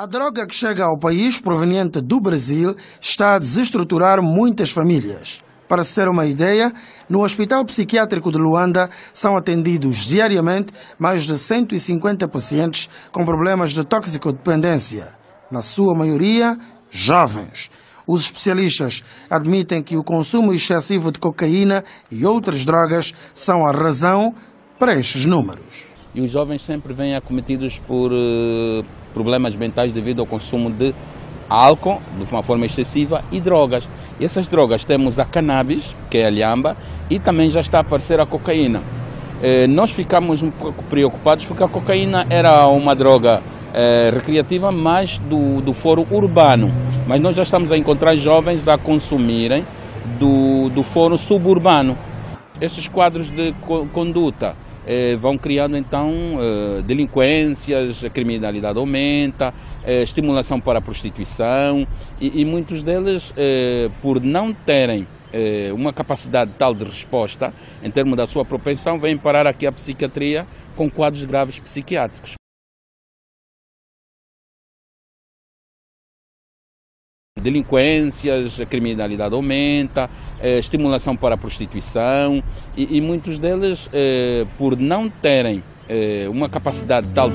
A droga que chega ao país proveniente do Brasil está a desestruturar muitas famílias. Para se ter uma ideia, no Hospital Psiquiátrico de Luanda são atendidos diariamente mais de 150 pacientes com problemas de toxicodependência, na sua maioria jovens. Os especialistas admitem que o consumo excessivo de cocaína e outras drogas são a razão para estes números. E os jovens sempre vêm acometidos por uh, problemas mentais devido ao consumo de álcool, de uma forma excessiva, e drogas. E essas drogas temos a cannabis, que é a lhamba, e também já está a aparecer a cocaína. Eh, nós ficamos um pouco preocupados porque a cocaína era uma droga eh, recreativa, mas do, do foro urbano. Mas nós já estamos a encontrar jovens a consumirem do, do suburbano. Esses quadros de conduta eh, vão criando então eh, delinquências, a criminalidade aumenta, eh, estimulação para a prostituição e, e muitos deles, eh, por não terem eh, uma capacidade tal de resposta, em termos da sua propensão, vêm parar aqui à psiquiatria com quadros graves psiquiátricos. Delinquências, a criminalidade aumenta, eh, estimulação para a prostituição e, e muitos deles, eh, por não terem eh, uma capacidade tal.